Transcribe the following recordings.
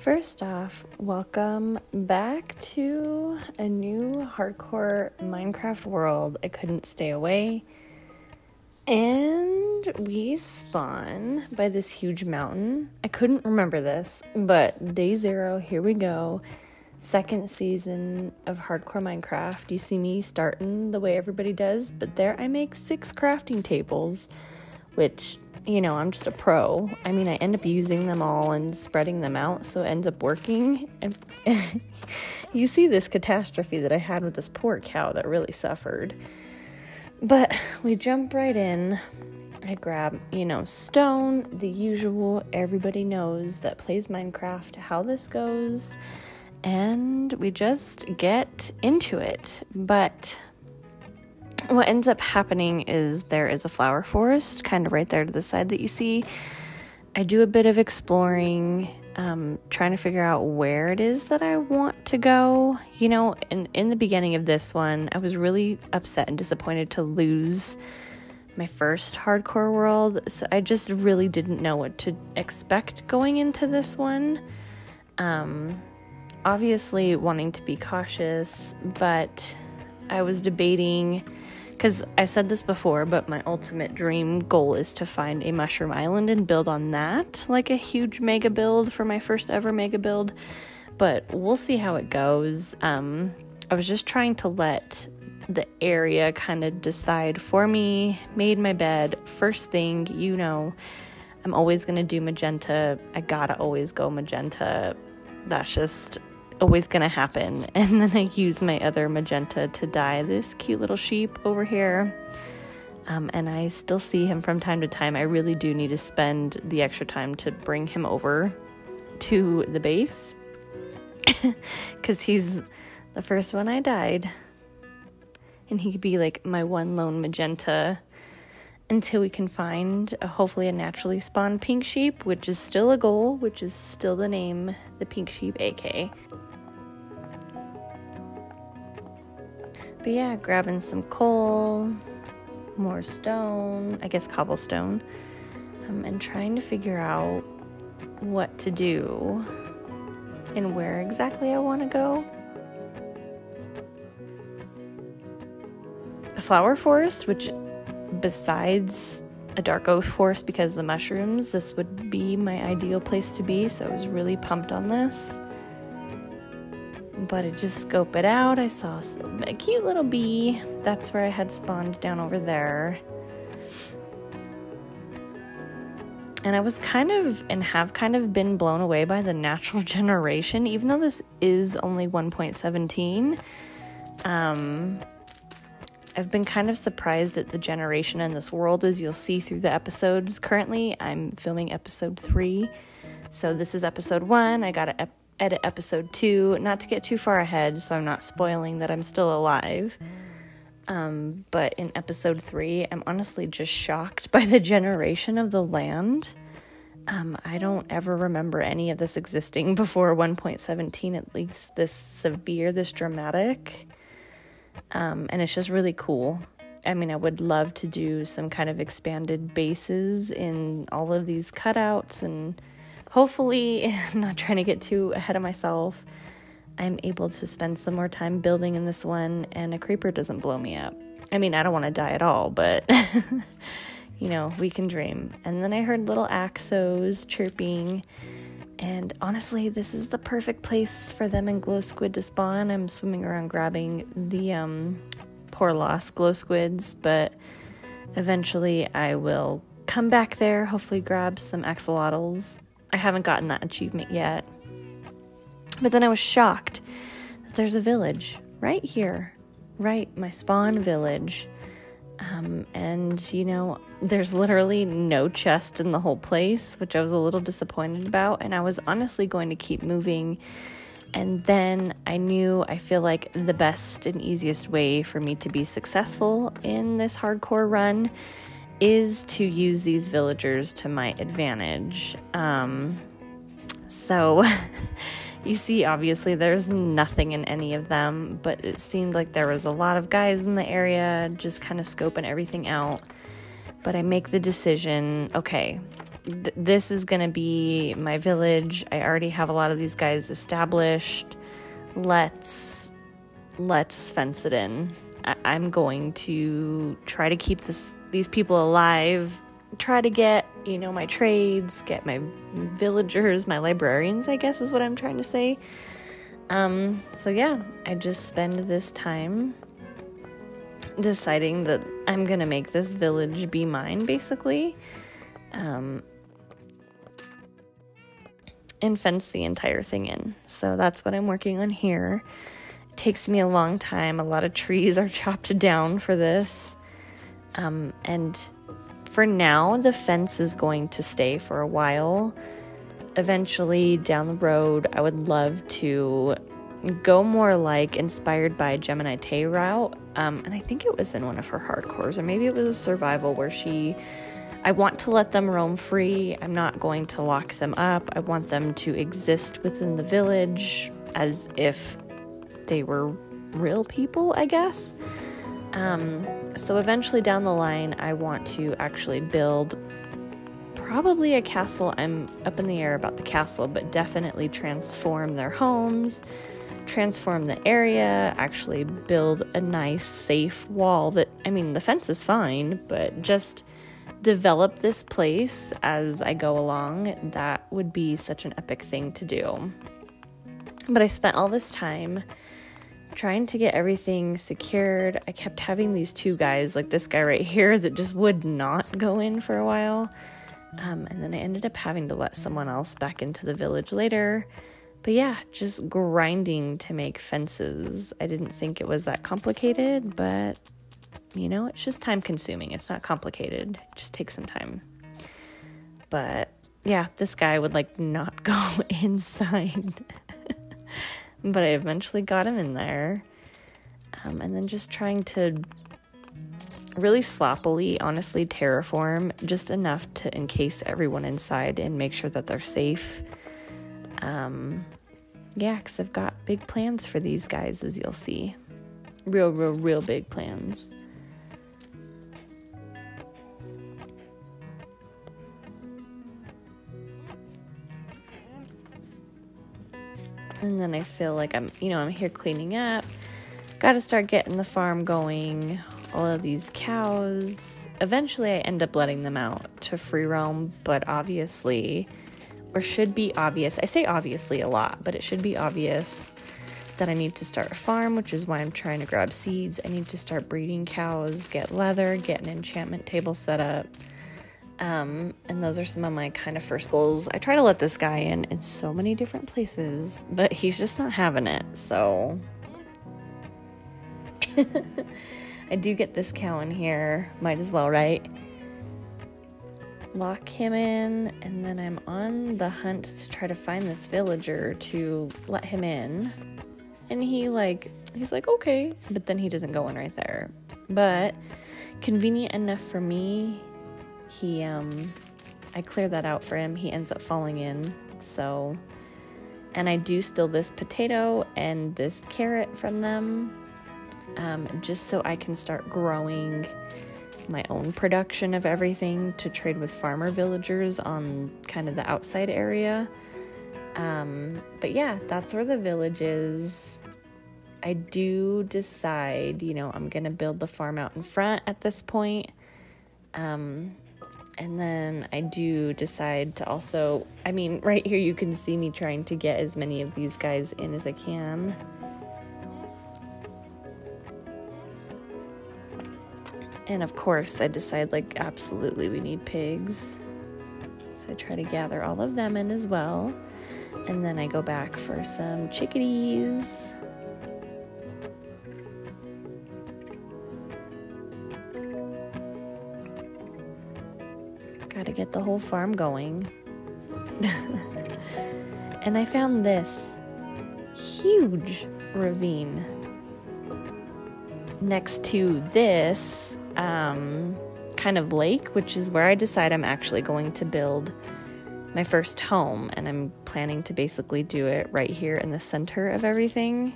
First off, welcome back to a new hardcore Minecraft world. I couldn't stay away. And we spawn by this huge mountain. I couldn't remember this, but day zero, here we go. Second season of Hardcore Minecraft. You see me starting the way everybody does, but there I make six crafting tables, which you know, I'm just a pro. I mean, I end up using them all and spreading them out, so it ends up working. And you see this catastrophe that I had with this poor cow that really suffered. But we jump right in. I grab, you know, stone, the usual. Everybody knows that plays Minecraft how this goes. And we just get into it. But what ends up happening is there is a flower forest kind of right there to the side that you see. I do a bit of exploring, um, trying to figure out where it is that I want to go. You know, in, in the beginning of this one, I was really upset and disappointed to lose my first hardcore world. So I just really didn't know what to expect going into this one. Um, obviously, wanting to be cautious, but I was debating because I said this before, but my ultimate dream goal is to find a mushroom island and build on that, like a huge mega build for my first ever mega build. But we'll see how it goes. Um, I was just trying to let the area kind of decide for me, made my bed. First thing, you know, I'm always going to do magenta. I gotta always go magenta. That's just always gonna happen. And then I use my other magenta to dye this cute little sheep over here. Um, and I still see him from time to time. I really do need to spend the extra time to bring him over to the base because he's the first one I died. And he could be like my one lone magenta until we can find a, hopefully a naturally spawned pink sheep, which is still a goal, which is still the name, the pink sheep AK. But yeah, grabbing some coal, more stone, I guess cobblestone, um, and trying to figure out what to do and where exactly I want to go. A flower forest, which besides a dark oak forest because of the mushrooms, this would be my ideal place to be, so I was really pumped on this but I just scope it out. I saw some, a cute little bee. That's where I had spawned down over there. And I was kind of and have kind of been blown away by the natural generation, even though this is only 1.17. Um, I've been kind of surprised at the generation in this world, as you'll see through the episodes. Currently, I'm filming episode three. So, this is episode one. I got an edit episode two, not to get too far ahead, so I'm not spoiling that I'm still alive. Um, but in episode three, I'm honestly just shocked by the generation of the land. Um, I don't ever remember any of this existing before 1.17, at least this severe, this dramatic. Um, and it's just really cool. I mean, I would love to do some kind of expanded bases in all of these cutouts and hopefully, I'm not trying to get too ahead of myself. I'm able to spend some more time building in this one and a creeper doesn't blow me up. I mean, I don't want to die at all, but you know, we can dream. And then I heard little axos chirping. And honestly, this is the perfect place for them and glow squid to spawn. I'm swimming around grabbing the um, poor lost glow squids, but eventually I will come back there, hopefully grab some axolotls I haven't gotten that achievement yet. But then I was shocked that there's a village right here, right, my spawn village. Um, and you know, there's literally no chest in the whole place, which I was a little disappointed about. And I was honestly going to keep moving. And then I knew I feel like the best and easiest way for me to be successful in this hardcore run is to use these villagers to my advantage. Um, so you see, obviously, there's nothing in any of them, but it seemed like there was a lot of guys in the area just kind of scoping everything out. But I make the decision okay, th- this is going to be my village. I already have a lot of these guys established. Let's let's fence it in. I- I'm going to try to keep this these people alive. Try to get, you know, my trades, get my villagers, my librarians, I guess is what I'm trying to say. Um, so yeah, I just spend this time deciding that I'm gonna make this village be mine, basically. Um, and fence the entire thing in. So that's what I'm working on here. Takes me a long time. A lot of trees are chopped down for this. Um, and for now, the fence is going to stay for a while. Eventually, down the road, I would love to go more like inspired by Gemini Tay route. Um, and I think it was in one of her hardcores, or maybe it was a survival where she I want to let them roam free. I'm not going to lock them up. I want them to exist within the village as if they were real people, I guess. Um, so eventually down the line, I want to actually build probably a castle. I'm up in the air about the castle, but definitely transform their homes, transform the area, actually build a nice, safe wall that, I mean, the fence is fine, but just develop this place as I go along, that would be such an epic thing to do. But I spent all this time trying to get everything secured. I kept having these two guys, like this guy right here, that just would not go in for a while. Um, and then I ended up having to let someone else back into the village later. But yeah, just grinding to make fences. I didn't think it was that complicated, but you know, it's just time consuming. It's not complicated. It just takes some time. But yeah, this guy would like not go inside. but I eventually got him in there. Um, and then just trying to really sloppily, honestly, terraform just enough to encase everyone inside and make sure that they're safe. Um, yeah, because I've got big plans for these guys, as you'll see. Real, real, real big plans. And then I feel like I'm, you know, I'm here cleaning up. Got to start getting the farm going. All of these cows. Eventually, I end up letting them out to free roam, but obviously, or should be obvious. I say obviously a lot, but it should be obvious that I need to start a farm, which is why I'm trying to grab seeds. I need to start breeding cows, get leather, get an enchantment table set up. Um, and those are some of my kind of first goals. I try to let this guy in in so many different places, but he's just not having it. So I do get this cow in here. Might as well, right? Lock him in, and then I'm on the hunt to try to find this villager to let him in. And he like he's like, okay, but then he doesn't go in right there. But convenient enough for me, he um I clear that out for him. He ends up falling in. So and I do steal this potato and this carrot from them um, just so I can start growing my own production of everything to trade with farmer villagers on kind of the outside area. Um, but yeah, that's where the village is. I do decide, you know, I'm going to build the farm out in front at this point. Um, and then I do decide to also, I mean, right here you can see me trying to get as many of these guys in as I can. And of course, I decide, like, absolutely we need pigs. So I try to gather all of them in as well. And then I go back for some chickadees. Gotta get the whole farm going. and I found this huge ravine next to this um, kind of lake, which is where I decide I'm actually going to build my first home. And I'm planning to basically do it right here in the center of everything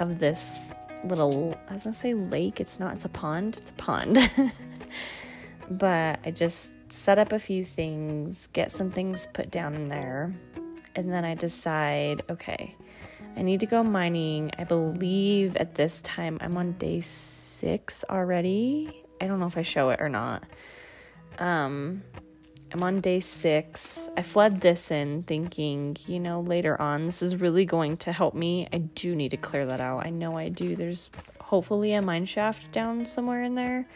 of this little, as I was gonna say lake. It's not, it's a pond. It's a pond. but I just set up a few things, get some things put down in there, and then I decide, okay, I need to go mining. I believe at this time I'm on day six already. I don't know if I show it or not. Um, I'm on day six. I flood this in thinking, you know, later on, this is really going to help me. I do need to clear that out. I know I do. There's hopefully a mine shaft down somewhere in there.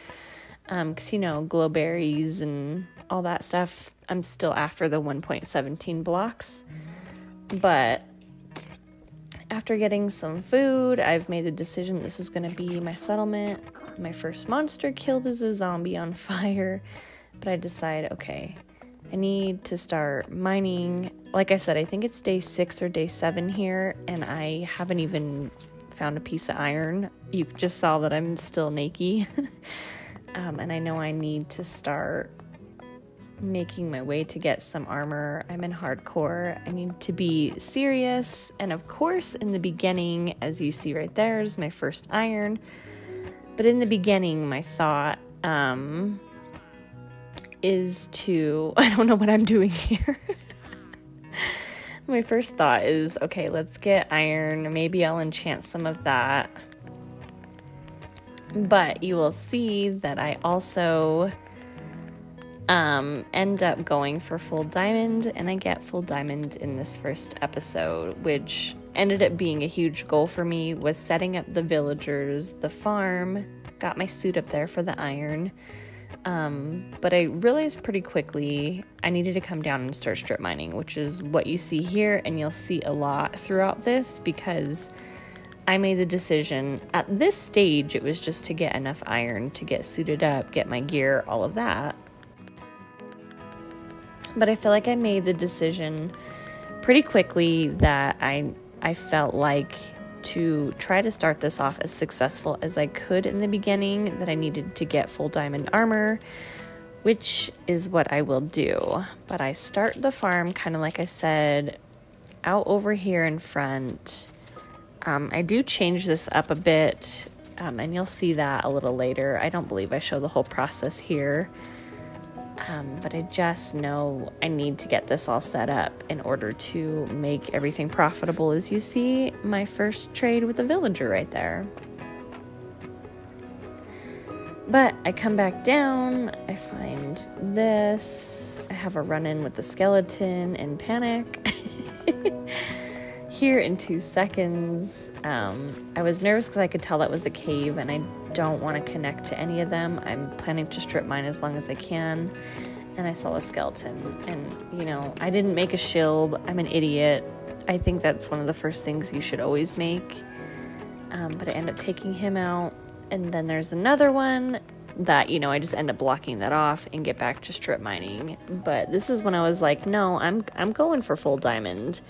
Um, cause you know, glowberries and all that stuff. I'm still after the 1.17 blocks. But after getting some food, I've made the decision this is going to be my settlement. My first monster killed is a zombie on fire, but I decide, okay, I need to start mining. Like I said, I think it's day six or day seven here, and I haven't even found a piece of iron. You just saw that I'm still naked. um, and I know I need to start making my way to get some armor. I'm in hardcore. I need to be serious. And of course, in the beginning, as you see right there, is my first iron. But in the beginning, my thought um, is to, I don't know what I'm doing here. my first thought is okay, let's get iron. Maybe I'll enchant some of that. But you will see that I also um, end up going for full diamond, and I get full diamond in this first episode, which ended up being a huge goal for me. Was setting up the villagers, the farm, got my suit up there for the iron. Um, but I realized pretty quickly I needed to come down and start strip mining, which is what you see here, and you'll see a lot throughout this because I made the decision at this stage, it was just to get enough iron to get suited up, get my gear, all of that. But I feel like I made the decision pretty quickly that I I felt like to try to start this off as successful as I could in the beginning that I needed to get full diamond armor, which is what I will do. But I start the farm kind of like I said out over here in front. Um, I do change this up a bit, um, and you'll see that a little later. I don't believe I show the whole process here. Um, but I just know I need to get this all set up in order to make everything profitable. As you see, my first trade with the villager right there. But I come back down, I find this, I have a run in with the skeleton and panic. Here in two seconds, um, I was nervous because I could tell that was a cave and I don't want to connect to any of them. I'm planning to strip mine as long as I can. And I saw a skeleton. And, you know, I didn't make a shield. I'm an idiot. I think that's one of the first things you should always make. Um, but I end up taking him out. And then there's another one that, you know, I just end up blocking that off and get back to strip mining. But this is when I was like, no, I'm I'm going for full diamond.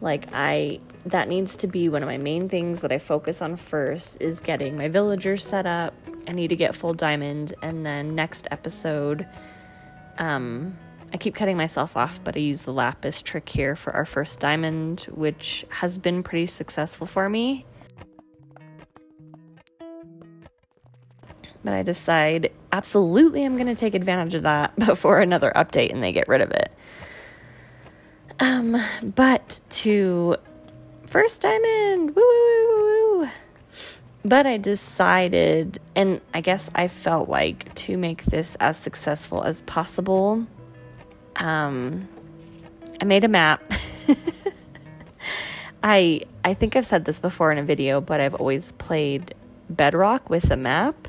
Like I that needs to be one of my main things that I focus on first is getting my villagers set up. I need to get full diamond and then next episode um I keep cutting myself off, but I use the lapis trick here for our first diamond, which has been pretty successful for me. But I decide absolutely I'm going to take advantage of that before another update and they get rid of it. Um, but to first diamond, woo woo woo woo. But I decided, and I guess I felt like to make this as successful as possible. Um, I made a map. I I think I've said this before in a video, but I've always played Bedrock with a map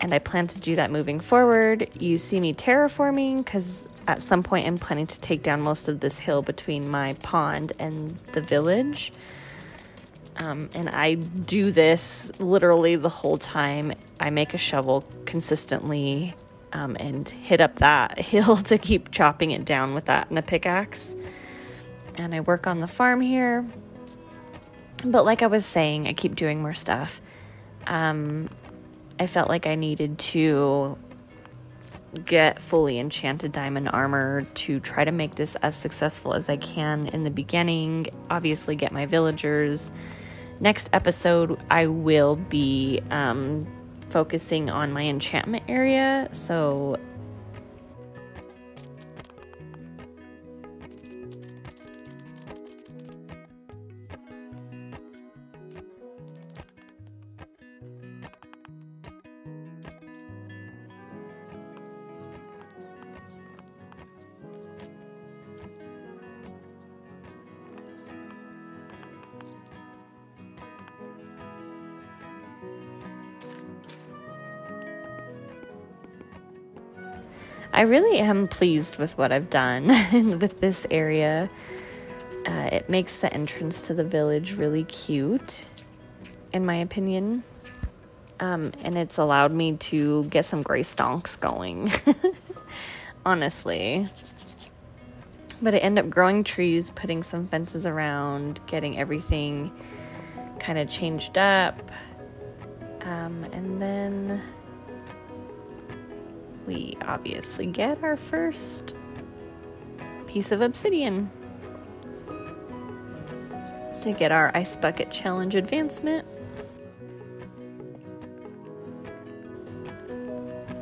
and I plan to do that moving forward. You see me terraforming because at some point I'm planning to take down most of this hill between my pond and the village. Um, and I do this literally the whole time. I make a shovel consistently um, and hit up that hill to keep chopping it down with that and a pickaxe. And I work on the farm here. But like I was saying, I keep doing more stuff. Um, I felt like I needed to get fully enchanted diamond armor to try to make this as successful as I can in the beginning. Obviously, get my villagers. Next episode, I will be um, focusing on my enchantment area. So, I really am pleased with what I've done with this area. Uh, it makes the entrance to the village really cute, in my opinion. Um, and it's allowed me to get some gray stonks going, honestly. But I end up growing trees, putting some fences around, getting everything kind of changed up. Um, and then we obviously get our first piece of obsidian to get our ice bucket challenge advancement.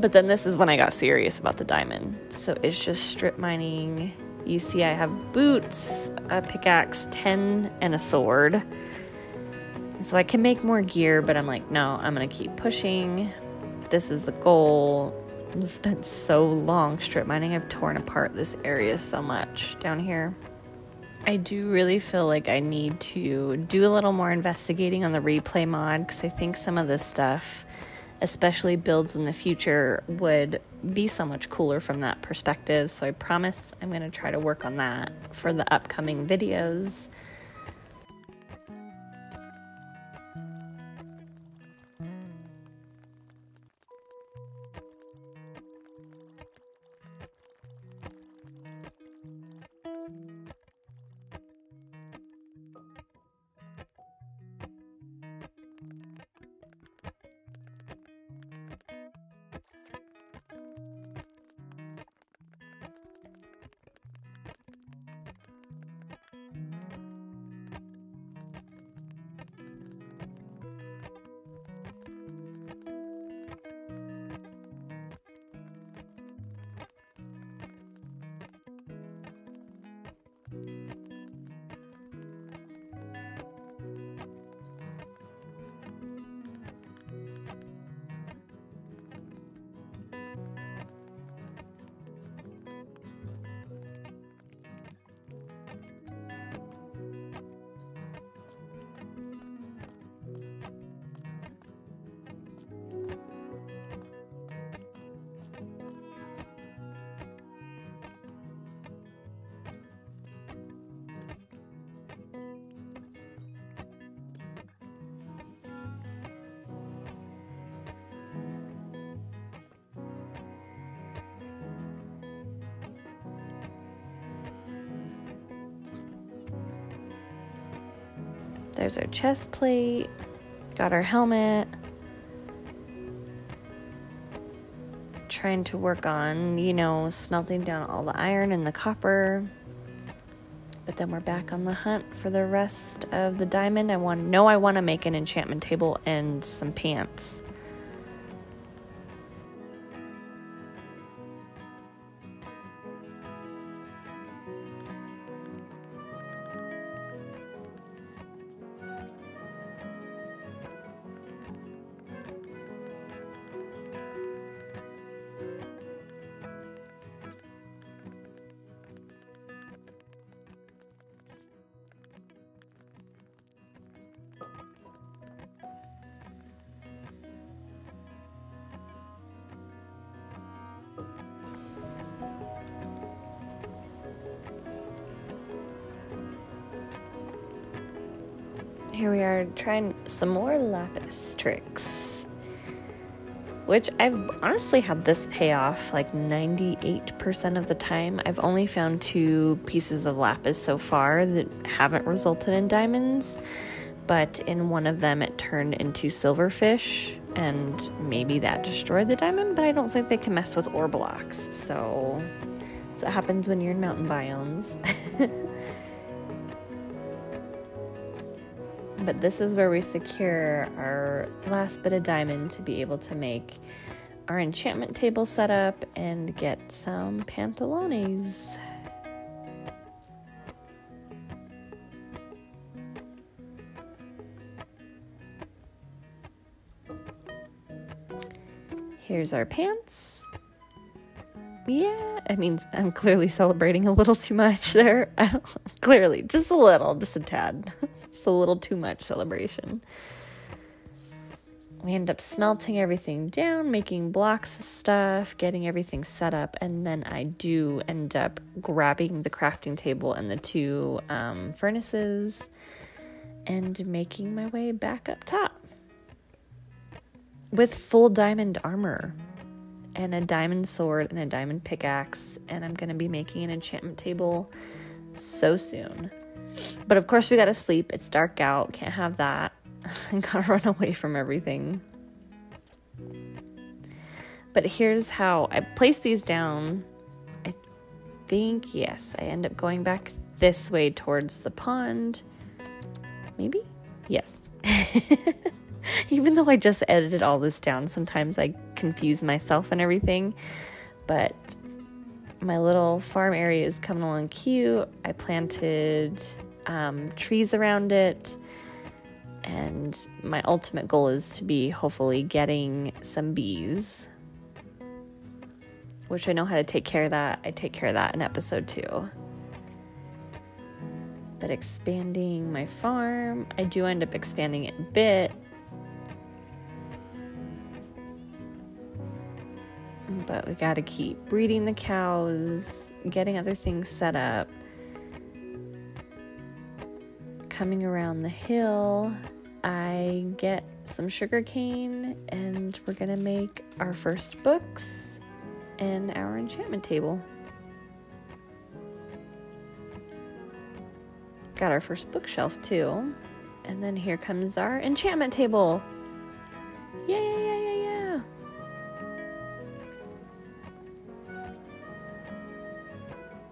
But then this is when I got serious about the diamond. So it's just strip mining. You see, I have boots, a pickaxe, 10, and a sword. So I can make more gear, but I'm like, no, I'm gonna keep pushing. This is the goal. I've spent so long strip mining, I've torn apart this area so much down here. I do really feel like I need to do a little more investigating on the replay mod because I think some of this stuff especially builds in the future, would be so much cooler from that perspective. So I promise I'm going to try to work on that for the upcoming videos. There's our chest plate. Got our helmet. Trying to work on, you know, smelting down all the iron and the copper. But then we're back on the hunt for the rest of the diamond. I want to know I want to make an enchantment table and some pants. Here we are trying some more lapis tricks. Which I've honestly had this pay off like 98% of the time. I've only found two pieces of lapis so far that haven't resulted in diamonds, but in one of them it turned into silverfish, and maybe that destroyed the diamond, but I don't think they can mess with ore blocks. So that's what happens when you're in mountain biomes. But this is where we secure our last bit of diamond to be able to make our enchantment table set up and get some pantalones. Here's our pants. Yeah, I mean, I'm clearly celebrating a little too much there. I don't, clearly, just a little, just a tad. Just a little too much celebration. we end up smelting everything down, making blocks of stuff, getting everything set up, and then I do end up grabbing the crafting table and the two um, furnaces and making my way back up top with full diamond armor and a diamond sword and a diamond pickaxe. And I'm to be making an enchantment table so soon. But of course, we got to sleep. It's dark out. Can't have that. I gotta run away from everything. But here's how I place these down. I think, yes, I end up going back this way towards the pond. Maybe? Yes. Even though I just edited all this down, sometimes I confuse myself and everything. But my little farm area is coming along cute. I planted um, trees around it. And my ultimate goal is to be hopefully getting some bees, which I know how to take care of that. I take care of that in episode two. But expanding my farm, I do end up expanding it a bit. But we gotta keep breeding the cows, getting other things set up coming around the hill, I get some sugar cane and we're gonna make our first books and our enchantment table. Got our first bookshelf too. And then here comes our enchantment table. Yeah,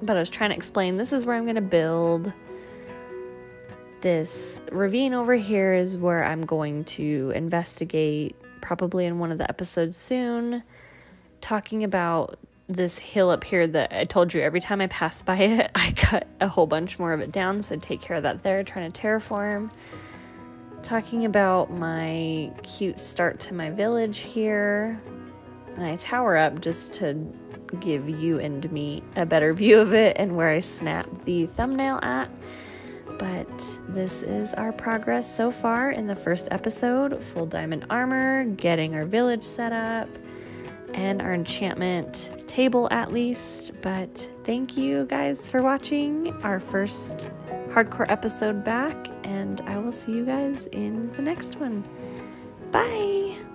But I was trying to explain this is where I'm going to build this ravine over here is where I'm going to investigate, probably in one of the episodes soon, talking about this hill up here that I told you every time I pass by it, I cut a whole bunch more of it down. So take care of that there, trying to terraform. Talking about my cute start to my village here. And I tower up just to give you and me a better view of it and where I snap the thumbnail at. But this is our progress so far in the first episode full diamond armor, getting our village set up, and our enchantment table at least. But thank you guys for watching our first hardcore episode back, and I will see you guys in the next one. Bye!